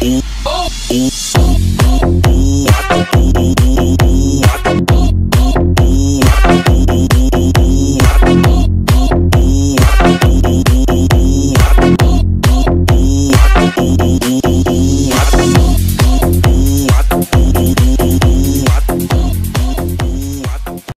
oh, oh.